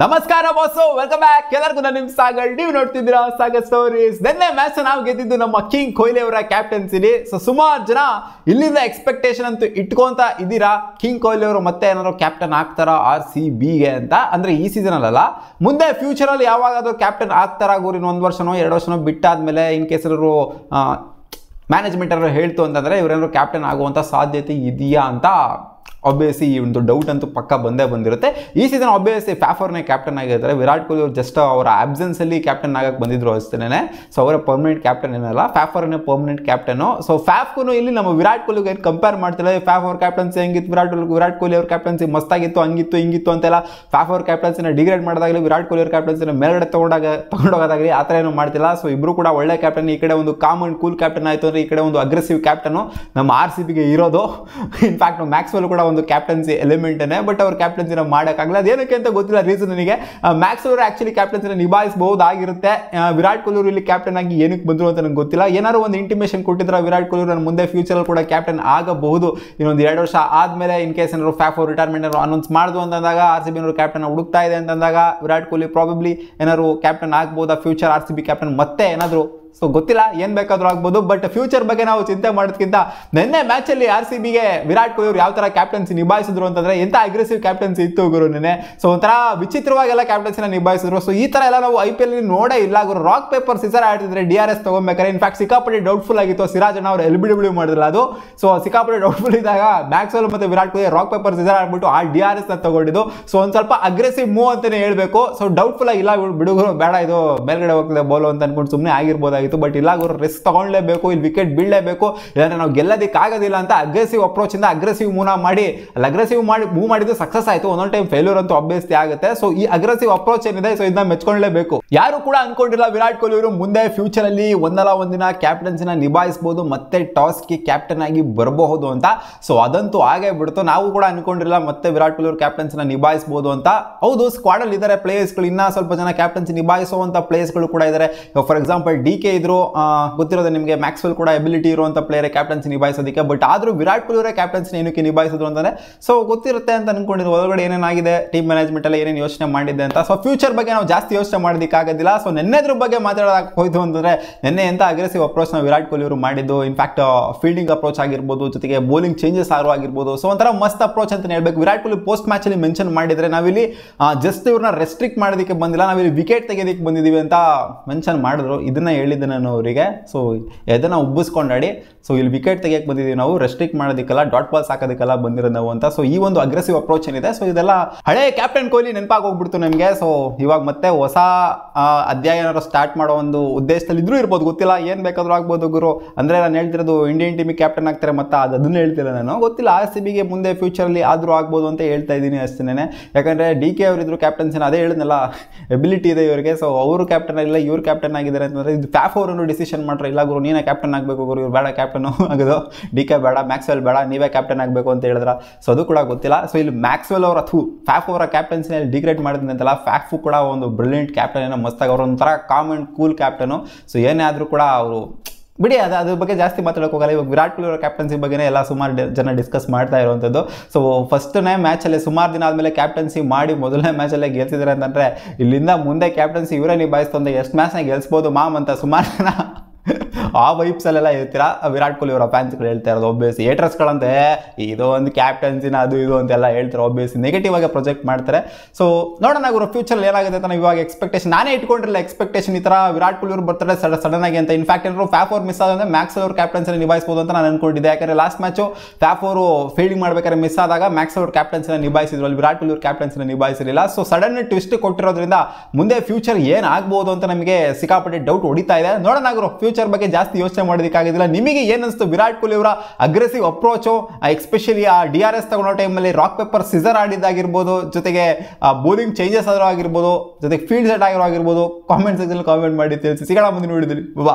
ನಮಸ್ಕಾರ boss welcome back ಎಲ್ಲರಿಗೂ ನಾನು ನಿಮ್ ಸಾಗರ್. ನೀವು ನೋಡ್ತಿದ್ದೀರಾ ಸಾಗರ್ ಸ್ಟೋರೀಸ್ ನಿನ್ನೆ ಮ್ಯಾಚ್ ನಾವು ಗೆದ್ದಿದ್ದು ನಮ್ಮ ಕಿಂಗ್ ಕೊಹ್ಲಿ ಅವರ ಕ್ಯಾಪ್ಟನ್ಸಿಲಿ ಸೊ ಸುಮಾರು ಜನ ಇಲ್ಲಿಂದ ಎಕ್ಸ್ಪೆಕ್ಟೇಷನ್ ಅಂತೂ ಇಟ್ಕೊಂತ ಇದ್ದೀರಾ? ಕಿಂಗ್ ಕೊಹ್ಲಿ ಅವರು ಮತ್ತೆ ಏನಾದ್ರು ಕ್ಯಾಪ್ಟನ್ ಆಗ್ತಾರಾ ಆರ್ ಸಿ ಬಿಗೆ ಅಂತ? ಅಂದ್ರೆ ಈ ಸೀಸನ್ ಅಲ್ಲ ಮುಂದೆ ಫ್ಯೂಚರ್ ಅಲ್ಲಿ ಯಾವಾಗಾದ್ರೂ ಕ್ಯಾಪ್ಟನ್ ಆಗ್ತಾರಾ ಗುರಿನ ಒಂದ್ ವರ್ಷನೋ, ಎರಡು ವರ್ಷನೋ ಬಿಟ್ಟಾದ್ಮೇಲೆ ಇನ್ ಕೇಸ್ ಅವರು ಮ್ಯಾನೇಜ್ಮೆಂಟ್ ಅವರು ಹೇಳ್ತು ಅಂತಂದ್ರೆ ಇವರೇನಾದ್ರು ಕ್ಯಾಪ್ಟನ್ ಆಗುವಂಥ ಸಾಧ್ಯತೆ ಇದೆಯಾ ಅಂತ ಆಬ್ವಿಯಸ್ಲಿ ಈ ಒಂದು ಡೌಟ್ ಅಂತೂ ಪಕ್ಕ ಬಂದೇ ಬಂದಿರುತ್ತೆ. ಈ ಸೀಸನ್ ಆಬ್ವಿಯಸ್ಲಿ ಫ್ಯಾಫರ್ನೇ ಕ್ಯಾಪ್ಟನ್ ಆಗಿರ್ತಾರೆ ವಿರಾಟ್ ಕೊಹ್ಲಿ ಅವರು ಜಸ್ಟ್ ಅವರ ಆಬ್ಸೆನ್ಸಲ್ಲಿ ಕ್ಯಾಪ್ಟನ್ ಆಗಕ್ಕೆ ಬಂದಿದ್ರು ಅಷ್ಟೇನೆ. ಸೊ ಅವರ ಪರ್ಮನೆಂಟ್ ಕ್ಯಾಪ್ಟನ್ ಏನಲ್ಲ ಫ್ಯಾಫರ್ನೇ ಪರ್ಮನೆಂಟ್ ಕ್ಯಾಪ್ಟನು ಸೊ ಫ್ಯಾಫ್ಗೂ ಇಲ್ಲಿ ನಮ್ಮ ವಿರಾಟ್ ಕೊಹ್ಲಿಗೆ ಏನು ಕಂಪೇರ್ ಮಾಡ್ತಿಲ್ಲ. ಫ್ಯಾಫ್ ಅವ್ರ ಕ್ಯಾಪ್ಟನ್ಸಿ ಹೆಂಗಿತ್ತು? ವಿರಾಟ್ ಕೊಹ್ಲಿ ವಿರಾಟ್ ಕೊಹ್ಲಿ ಅವ್ರ ಕ್ಯಾಪ್ಟನ್ಸಿ ಮಸ್ತಾಗಿತ್ತು, ಹಂಗಿತ್ತು, ಹಿಂಗಿತ್ತು ಅಂತೆಲ್ಲ ಫ್ಯಾಫ್ ಅವ್ರ ಕ್ಯಾಪ್ಟನ್ಸಿನ ಡಿಗ್ರೇಡ್ ಮಾಡಿದಾಗಲಿ, ವಿರಾಟ್ ಕೊಹ್ಲಿ ಅವ್ರ ಕ್ಯಾಪ್ಟನ್ಸಿನ ಮೇಲ್ಗಡೆ ತಗೊಂಡಾಗ, ತಗೊಂಡೋಗೋದಾಗಲಿ ಆ ಥರ ಏನು ಮಾಡ್ತಿಲ್ಲ. ಸೊ ಇಬ್ಬರು ಕೂಡ ಒಳ್ಳೆ ಕ್ಯಾಪ್ಟನ್ ಈ ಕಡೆ ಒಂದು ಕಾಮನ್ ಕೂಲ್ ಕ್ಯಾಪ್ಟನ್ ಆಯಿತು ಅಂದರೆ ಈ ಕಡೆ ಒಂದು ಅಗ್ರೆಸಿವ್ ಕ್ಯಾಪ್ಟನು ನಮ್ಮ ಆರ್ ಸಿ ಬಿಗೆ ಇರೋದು. ಇನ್ಫ್ಯಾಕ್ಟ್ ಮ್ಯಾಕ್ಸ್ವೆಲ್ ಕೂಡ ಕ್ಯಾಪ್ಟನ್ಸಿ ಎಲಿಮೆಂಟನ್ನೇ ಬಟ್ ಅವ್ರು ಕ್ಯಾಪ್ಟನ್ಸಿನ ಮಾಡೋಕ್ಕಾಗಲ್ಲ. ಅದೇನಕ್ಕೆ ಅಂತ ಗೊತ್ತಿಲ್ಲ ರೀಸನ್ ನನಗೆ. ಮ್ಯಾಕ್ಸ್ ಅವರು ಆ್ಯಕ್ಚುಲಿ ಕ್ಯಾಪ್ಟನ್ಸಿನ ನಿಭಾಯಿಸಬಹುದಾಗಿರುತ್ತೆ. ವಿರಾಟ್ ಕೊಹ್ಲಿ ಇಲ್ಲಿ ಕ್ಯಾಪ್ಟನ್ ಆಗಿ ಏನಕ್ಕೆ ಬಂದರು ಅಂತ ನನಗೆ ಗೊತ್ತಿಲ್ಲ. ಏನಾದ್ರು ಒಂದು ಇಂಟಿಮೇಷನ್ ಕೊಟ್ಟಿದ್ರೆ ವಿರಾಟ್ ಕೊಹ್ಲಿ ನಾನು ಮುಂದೆ ಫ್ಯೂಚರಲ್ಲಿ ಕೂಡ ಕ್ಯಾಪ್ಟನ್ ಆಗಬಹುದು. ಇನ್ನೊಂದು ಎರಡು ವರ್ಷ ಆದಮೇಲೆ ಇನ್ ಕೇಸ್ ಏನಾದ್ರು ಫ್ಯಾಫ್ ರಿಟೈರ್ಮೆಂಟ್ ಏನಾದ್ರು ಅನೌನ್ಸ್ ಮಾಡೋದು ಅಂತಂದಾಗ ಆರ್ ಸಿ ಬಿ ಕ್ಯಾಪ್ಟನ್ ಹುಡುಕ್ತಾ ಇದೆ ಅಂತಂದಾಗ ವಿರಾಟ್ ಕೊಹ್ಲಿ ಪ್ರಾಬಬ್ಲಿ ಏನಾದ್ರು ಕ್ಯಾಪ್ಟನ್ ಆಗ್ಬೋದಾ future R C B captain ಮತ್ತೆ ಏನಾದ್ರು? ಸೊ ಗೊತ್ತಿಲ್ಲ ಏನ್ ಬೇಕಾದ್ರೂ ಆಗ್ಬೋದು ಬಟ್ ಫ್ಯೂಚರ್ ಬಗ್ಗೆ ನಾವು ಚಿಂತೆ ಮಾಡೋದಕ್ಕಿಂತ ನಿನ್ನೆ ಮ್ಯಾಚ್ ಅಲ್ಲಿ ಆರ್ ಸಿ ಬಿಗೆ ವಿರಾಟ್ ಕೊಹ್ಲಿ ಅವರು ಯಾವ ತರ ಕ್ಯಾಪ್ಟನ್ಸಿ ನಿಭಾಯಿಸಿದ್ರು ಅಂತಂದ್ರೆ ಎಂತ ಅಗ್ರೆಸಿವ್ ಕ್ಯಾಪ್ಟನ್ಸಿ ಇತ್ತು ಗುರು ನಿನ್ನೆ. ಸೊ ಒಂಥರ ವಿಚಿತ್ರವಾಗೆಲ್ಲ ಕ್ಯಾಪ್ಟನ್ಸಿನ ನಿಭಾಯಿಸಿದ್ರು. ಸೊ ಈ ತರ ಎಲ್ಲ ನಾವು ಐ ಪಿ ಎಲ್ ನೋಡೇ ಇಲ್ಲ ಗುರು. ರಾಕ್ ಪೇಪರ್ ಸಿಸರ್ ಆಡ್ತಿದ್ರೆ ಡಿ ಆರ್ ಎಸ್ ತಗೊಬೇಕಾರೆ. ಇನ್ಫ್ಯಾಕ್ಟ್ ಸಿಕ್ಕಾಪಟ್ಟೆ ಡೌಟ್ಫುಲ್ ಆಗಿತ್ತು. ಸಿರಾಜ್ ಅಣ್ಣ ಅವರು ಎಲ್ ಬಿ ಡಬ್ಲ್ಯೂ ಮಾಡಿದ್ರಲ್ಲ ಅದು. ಸೊ ಸಿಕ್ಕಾಪಟ್ಟೆ ಡೌಟ್ಫುಲ್ ಇದ್ದಾಗ ಮ್ಯಾಕ್ಸ್ವೆಲ್ ಮತ್ತೆ Virat Kohli rock paper scissor ಆಡ್ಬಿಟ್ಟು ಆ ಡಿ ಆರ್ ಎಸ್ನ ತಗೊಂಡಿದ್ದು. ಸೊ ಒಂದು ಸ್ವಲ್ಪ ಅಗ್ರೆಸಿವ್ ಮೂವ್ ಅಂತಾನೆ ಹೇಳ್ಬೇಕು. ಸೊ ಡೌಟ್ಫುಲ್ ಆಗಿಲ್ಲ ಬಿಡುಗರು ಬೇಡ, ಇದು ಮೇಲ್ಗಡೆ ಹೋಗ್ತದೆ ಬೋಲು ಅಂತ ಅನ್ಕೊಂಡು ಸುಮ್ಮನೆ ಆಗಿರ್ಬೋದಾಗಿತ್ತು ಬಟ್ ಇಲ್ಲ ಅವರು ರಿಸ್ಕ್ ತಗೊಳ್ಳೇಬೇಕು, ಇಲ್ಲಿ ವಿಕೆಟ್ ಬೀಳಲೇಬೇಕು. ಇಲ್ಲಾಂದ್ರೆ ನಾವು ಗೆಲ್ಲೋದಕ್ಕಾಗೋದಿಲ್ಲ ಅಂತ ಅಗ್ರೆಸಿವ್ ಅಪ್ರೋಚ್ ಇಂದ ಅಗ್ರೆಸಿವ್ ಮೂವ್ ಮಾಡಿ. ಅಲ್ಲಿ ಅಗ್ರೆಸಿವ್ ಮಾಡಿ ಮೂವ್ ಮಾಡಿದ್ರೆ ಸಕ್ಸಸ್ ಆಯಿತು. ಒಂದೊಂದು ಟೈಮ್ ಫೇಲ್ಯೂರ್ ಅಂತೂ ಅಭ್ಯಸ್ತಿ ಆಗುತ್ತೆ. ಸೊ ಈ ಅಗ್ರೆಸಿವ್ ಅಪ್ರೋಚ್ ಏನಿದೆ ಸೊ ಇದನ್ನ ಮೆಚ್ಕೊಳ್ಳೇಬೇಕು ಯಾರು ಕೂಡ ಅನ್ಕೊಂಡಿಲ್ಲ ವಿರಾಟ್ ಕೊಹ್ಲಿ ಅವರು ಮುಂದೆ ಫ್ಯೂಚರ್ ಅಲ್ಲಿ ಒಂದಲ್ಲ ಒಂದಿನ ಕ್ಯಾಪ್ಟನ್ಸಿನ ನಿಭಾಯಿಸಬಹುದು ಮತ್ತೆ ಟಾಸ್ಗೆ ಕ್ಯಾಪ್ಟನ್ ಆಗಿ ಬರಬಹುದು ಅಂತ. ಸೊ ಅದಂತೂ ಆಗೇ ಬಿಡ್ತು. ನಾವು ಕೂಡ ಅನ್ಕೊಂಡಿಲ್ಲ ಮತ್ತೆ ವಿರಾಟ್ ಕೊಹ್ಲಿ ಅವರು ಕ್ಯಾಪ್ಟನ್ಸಿನ ನಿಭಾಯಿಸಬಹುದು ಅಂತ. ಹೌದು ಸ್ಕ್ವಾಡ್ ಅಲ್ಲಿ ಇದ್ದಾರೆ ಪ್ಲೇಯರ್ಸ್ಗಳು ಇನ್ನ ಸ್ವಲ್ಪ ಜನ ಕ್ಯಾಪ್ಟನ್ಸಿ ನಿಭಾಯಿಸುವಂಥ ಪ್ಲೇಯರ್ಸ್ಗಳು ಕೂಡ ಇದ್ದಾರೆ ಫಾರ್ ಎಕ್ಸಾಂಪಲ್ ಡಿ ಕೆ ಇದ್ರು ಗೊತ್ತಿರೋದು ನಿಮಗೆ ಮ್ಯಾಕ್ಸ್ವೆಲ್ ಕೂಡ ಎಬಿಲಿಟಿ ಇರುವಂತ ಪ್ಲೇಯರ್ ಕ್ಯಾಪ್ಟನ್ಸಿ ನಿಭಾಯಿಸೋದಕ್ಕೆ ಬಟ್ ಆದರೂ ವಿರಾಟ್ ಕೊಹ್ಲಿ ಅವರೇ ಕ್ಯಾಪ್ಟನ್ಸಿ ಏನಕ್ಕೆ ನಿಭಾಯಿಸಿದ್ರು ಅಂತಾನೆ ಸೊ ಗೊತ್ತಿರುತ್ತೆ ಅಂತ ಅನ್ಕೊಂಡಿರೋ ಒಳಗಡೆ ಏನೇನಾಗಿದೆ ಟೀಮ್ ಮ್ಯಾನೇಜ್ಮೆಂಟ್ ಎಲ್ಲ ಏನೇನು ಯೋಚನೆ ಮಾಡಿದ್ದೆ ಅಂತ. ಸೊ ಫ್ಯೂಚರ್ ಬಗ್ಗೆ ನಾವು ಜಾಸ್ತಿ ಯೋಚನೆ ಮಾಡೋದಕ್ಕಾಗೋದಿಲ್ಲ ಸೊ ನೆನ್ನೆದ್ರ ಬಗ್ಗೆ ಮಾತಾಡೋದಕ್ಕೆ ಹೋಯ್ತು ಅಂತಂದ್ರೆ ನೆನ್ನೆ ಎಂತ ಅಗ್ರೆಸಿವ್ ಅಪ್ರೋಚ್ನ ವಿರಾಟ್ ಕೊಹ್ಲಿ ಅವರು ಮಾಡಿದ್ದು. ಇನ್ಫ್ಯಾಕ್ಟ್ ಫೀಲ್ಡಿಂಗ್ ಅಪ್ರೋಚ್ ಆಗಿರ್ಬೋದು, ಜೊತೆಗೆ ಬೌಲಿಂಗ್ ಚೇಂಜಸ್ ಆರು ಆಗಿರ್ಬೋದು. ಸೊ ಒಂಥರ ಮಸ್ತ್ ಅಪ್ರೋಚ್ ಅಂತ ಹೇಳ್ಬೇಕು. ವಿರಾಟ್ ಕೊಹ್ಲಿ ಪೋಸ್ಟ್ ಮ್ಯಾಚ್ ಅಲ್ಲಿ ಮೆನ್ಷನ್ ಮಾಡಿದ್ರೆ ನಾವಿಲ್ಲಿ ಜಸ್ಟ್ ಇವ್ರನ್ನ ರೆಸ್ಟ್ರಿಕ್ಟ್ ಮಾಡೋದಕ್ಕೆ ಬಂದಿಲ್ಲ. ನಾವಿಲ್ಲಿ ವಿಕೆಟ್ ತೆಗೆಯೋದಕ್ಕೆ ಬಂದಿದ್ದೀವಿ ಅಂತ ಮೆನ್ಷನ್ ಮಾಡಿದ್ರು. ಇದನ್ನ ಹೇಳಿದ್ದೆ ನಾನು ಅವರಿಗೆ ಸೊ ಎದನ್ನ ಉಬ್ಬಿಸ್ಕೊಂಡಾಡಿ ಸೊ ಇಲ್ಲಿ ವಿಕೆಟ್ ತೆಗಿಯಕ್ಕೆ ಬಂದಿದ್ದೀವಿ ನಾವು ರೆಸ್ಟ್ರಿಕ್ಟ್ ಮಾಡೋದಕ್ಕೆಲ್ಲ ಡಾಟ್ ಬಾಲ್ಸ್ ಹಾಕೋದಕ್ಕೆಲ್ಲ ಬಂದಿರೋದು ನಾವು ಅಂತ. ಸೊ ಈ ಒಂದು ಅಗ್ರೆಸಿವ್ ಅಪ್ರೋಚ್ ಏನಿದೆ ಸೊ ಇದೆಲ್ಲ ಹಳೆ ಕ್ಯಾಪ್ಟನ್ ಕೊಹ್ಲಿ ನೆನಪಾಗಿ ಹೋಗ್ಬಿಡ್ತು ನಮಗೆ. ಸೊ ಇವಾಗ ಮತ್ತೆ ಹೊಸ ಅಧ್ಯಾಯ ಸ್ಟಾರ್ಟ್ ಮಾಡೋ ಒಂದು ಉದ್ದೇಶದಲ್ಲಿ ಇದ್ರೂ ಇರ್ಬೋದು. ಗೊತ್ತಿಲ್ಲ, ಏನು ಬೇಕಾದರೂ ಆಗ್ಬೋದು ಗುರು. ಅಂದರೆ ನಾನು ಹೇಳ್ತಿರೋದು ಇಂಡಿಯನ್ ಟೀಮಿಗೆ ಕ್ಯಾಪ್ಟನ್ ಆಗ್ತಾರೆ ಮತ್ತೆ ಅದು, ಅದನ್ನು ಹೇಳ್ತಿಲ್ಲ ನಾನು. ಗೊತ್ತಿಲ್ಲ ಆರ್ ಸಿ ಬಿಗೆ ಮುಂದೆ ಫ್ಯೂಚರಲ್ಲಿ ಆದರೂ ಆಗ್ಬೋದು ಅಂತ ಹೇಳ್ತಾ ಇದ್ದೀನಿ ಅಷ್ಟೇನೆ. ಯಾಕಂದರೆ ಡಿ ಕೆ ಅವರಿದ್ರು ಕ್ಯಾಪ್ಟನ್ಸಿನ ಅದೇ ಹೇಳಿದ್ನಲ್ಲ ಎಬಿಲಿಟಿ ಇದೆ ಇವರಿಗೆ. ಸೊ ಅವರು ಕ್ಯಾಪ್ಟನ್ ಆಗಿಲ್ಲ, ಇವ್ರು ಕ್ಯಾಪ್ಟನ್ ಆಗಿದ್ದಾರೆ ಅಂತಂದರೆ ಇದು ಫ್ಯಾಫ್ ಅವರನ್ನು ಡಿಸಿಷನ್ ಮಾಡ್ರೆ ಇಲ್ಲ ಗುರು, ನೀನೇ ಕ್ಯಾಪ್ಟನ್ ಆಗಬೇಕು ಗುರು, ಇವ್ರು ಬೇಡ ಕ್ಯಾಪ್ಟನ್ ಆಗೋದು. ಡಿ ಕೆ ಬೇಡ ಮ್ಯಾಕ್ಸ್ವೆಲ್ ಬೇಡ, ನೀವೇ ಕ್ಯಾಪ್ಟನ್ ಆಗಬೇಕು ಅಂತ ಹೇಳಿದ್ರ. ಸೊ ಅದು ಕೂಡ ಗೊತ್ತಿಲ್ಲ. ಸೊ ಇಲ್ಲಿ ಮ್ಯಾಕ್ಸ್ವೆಲ್ ಅವರ, ಥೂ ಫ್ಯಾಫ್ ಅವರ ಕ್ಯಾಪ್ಟನ್ಸಿನಲ್ಲಿ ಡಿಗ್ರೇಡ್ ಮಾಡಿದ್ನಿ ಅಂತಲ್ಲ ಫ್ಯಾಫು ಕೂಡ ಒಂದು ಬ್ರಿಲಿಯಂಟ್ ಕ್ಯಾಪ್ಟನ್ ಏನೋ, ಮಸ್ತಾಗಿ ಅವರೊಂಥರ ಒಂಥರ calm and cool captain so ಏನೇ ಆದರೂ ಕೂಡ ಅವರು ಬಿಡಿ, ಅದು ಅದ್ರ ಬಗ್ಗೆ ಜಾಸ್ತಿ ಮಾತಾಡೋಕೆ ಹೋಗಲ್ಲ. ಇವಾಗ ವಿರಾಟ್ ಕೊಹ್ಲಿ ಅವರ ಕ್ಯಾಪ್ಟನ್ಸಿ ಬಗ್ಗೆನೇ ಎಲ್ಲ ಸುಮಾರು ಜನ ಡಿಸ್ಕಸ್ ಮಾಡ್ತಾ ಇರುವಂಥದ್ದು ಸೊ ಫಸ್ಟ್ನೇ ಮ್ಯಾಚಲ್ಲಿ ಸುಮಾರು ದಿನ ಆದಮೇಲೆ ಕ್ಯಾಪ್ಟನ್ಸಿ ಮಾಡಿ ಮೊದಲನೇ ಮ್ಯಾಚಲ್ಲೇ ಗೆಲ್ತಿದ್ದಾರೆ ಅಂತಂದರೆ, ಇಲ್ಲಿಂದ ಮುಂದೆ ಕ್ಯಾಪ್ಟನ್ಸಿ ಇವರೇ ನಿಭಾಯಿಸ್ತು ಅಂದರೆ ಎಷ್ಟು ಮ್ಯಾಚ್ನ ಗೆಲ್ಸ್ಬೋದು ಮಾಮ್ ಅಂತ ಸುಮಾರು ಜನ ಆ ವೈಬ್ಸಲ್ಲೆಲ್ಲ ಇರ್ತೀರಾ ವಿರಾಟ್ ಕೊಹ್ಲಿ ಅವರ ಫ್ಯಾನ್ಸ್ಗಳು ಹೇಳ್ತಾ ಇರೋದು ಒಬ್ಬಿಯಸ್ ಏಟ್ರಸ್ಗಳಂತೆ ಇದು ಒಂದು ಕ್ಯಾಪ್ಟನ್ಸಿನ ಅದು ಇದು ಅಂತೆಲ್ಲ ಹೇಳ್ತಾರೆ ಒಬ್ಬಿಯಸ್ ನೆಗೆಟಿವ್ ಆಗಿ ಪ್ರೊಜೆಕ್ಟ್ ಮಾಡ್ತಾರೆ. ಸೊ ನೋಡೋಣ ಗುರು ಫ್ಯೂಚರ್ ಏನಾಗುತ್ತೆ ಅಂತ ನಾವು ಇವಾಗ ಎಕ್ಸ್ಪೆಕ್ಟೇಷನ್ ನಾನೇ ಇಟ್ಕೊಂಡಿರಲ್ಲ ಎಕ್ಸ್ಪೆಕ್ಟೇಷನ್ ಈ ಥರ ವಿರಾಟ್ ಕೊಹ್ಲಿ ಅವರು ಬರ್ತಾರೆ ಸಡ ಸಡನ್ ಆಗಿ ಅಂತ ಇನ್ಫ್ಯಾಕ್ಟ್ ಏನಾದ್ರು ಫ್ಯಾಫ್ ಅವ್ರು ಮಿಸ್ ಆದ್ರೆ ಮ್ಯಾಕ್ಸ್ ಅವ್ರ ಕ್ಯಾಪ್ಟನ್ಸಿನ ನಿಭಾಯಿಸಬಹುದು ಅಂತ ನಾನು ಅನ್ಕೊಂಡಿದ್ದೆ. ಯಾಕಂದ್ರೆ ಲಾಸ್ಟ್ ಮ್ಯಾಚು ಫ್ಯಾಫ್ ಅವರು ಫೀಲ್ಡಿಂಗ್ ಮಾಡಬೇಕಾದ್ರೆ ಮಿಸ್ ಆದಾಗ ಮ್ಯಾಕ್ಸ್ ಅವ್ರ ಕ್ಯಾಪ್ಟನ್ಸಿನ ನಿಭಾಯಿಸಿದ್ರು. ಅಲ್ಲಿ ವಿರಾಟ್ ಕೊಹ್ಲಿ ಅವ್ರ ಕ್ಯಾಪ್ಟನ್ಸಿನ ನಿಭಾಯಿಸಿರಲಿಲ್ಲ. ಸೊ ಸಡನ್ ಟ್ವಿಸ್ಟ್ ಕೊಟ್ಟಿರೋದ್ರಿಂದ ಮುಂದೆ ಫ್ಯೂಚರ್ ಏನಾಗಬಹುದು ಅಂತ ನಮಗೆ ಸಿಕ್ಕಾಪಟ್ಟೆ ಡೌಟ್ ಹೊಡಿತಾ ಇದೆ. ನೋಡೋಣ ಫ್ಯೂಚರ್ ಬಗ್ಗೆ ಜಾಸ್ತಿ ಯೋಚನೆ ಮಾಡೋದಕ್ಕಾಗೋದಿಲ್ಲ. ನಿಮಗೆ ಏನಿಸ್ತು ವಿರಾಟ್ ಕೊಹ್ಲಿ ಅವರ ಅಗ್ರೆಸಿವ್ ಅಪ್ರೋಚು ಎಕ್ಸ್ಪೆಷಲಿ ಆ ಡಿ ಆರ್ ಎಸ್ ತಗೊಳ್ಳೋ ಟೈಮಲ್ಲಿ ರಾಕ್ ಪೇಪರ್ ಸಿಸರ್ ಆಡಿದ್ದಾಗಿರ್ಬೋದು, ಜೊತೆಗೆ ಬೌಲಿಂಗ್ ಚೇಂಜಸ್ ಆದರೂ ಆಗಿರ್ಬೋದು, ಜೊತೆಗೆ ಫೀಲ್ಡ್ ಸೆಟ್ ಆಗಿರೋ ಆಗಿರ್ಬೋದು ಕಾಮೆಂಟ್ ಸೆಕ್ಷನ್ ಕಾಮೆಂಟ್ ಮಾಡಿ ತಿಳಿಸಿ. ಸಿಗೋಣ ಮುಂದಿನ ನೋಡಿದ್ರಿ ಬಾ